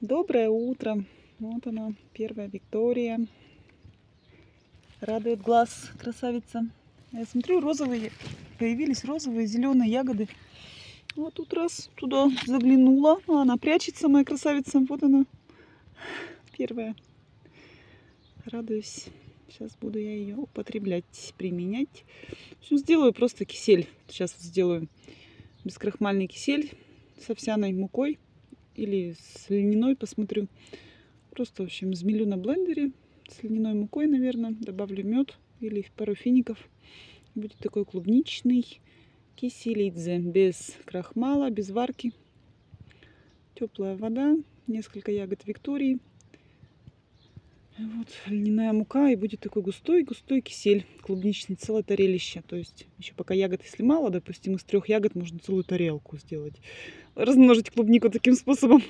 Доброе утро. Вот она, первая Виктория. Радует глаз, красавица. Я смотрю, розовые, появились розовые, зеленые ягоды. Вот тут раз туда заглянула. А она прячется, моя красавица. Вот она, первая. Радуюсь. Сейчас буду я ее употреблять, применять. В общем, сделаю просто кисель. Сейчас сделаю бескрахмальный кисель с овсяной мукой или с льняной, посмотрю. Просто, в общем, взмелю на блендере с льняной мукой, наверное. Добавлю мед или пару фиников. Будет такой клубничный киселидзе. Без крахмала, без варки. Теплая вода, несколько ягод Виктории. Вот льняная мука и будет такой густой-густой кисель клубничный, целое тарелище. То есть еще пока ягод, если мало, допустим, из трех ягод можно целую тарелку сделать. Размножить клубнику таким способом.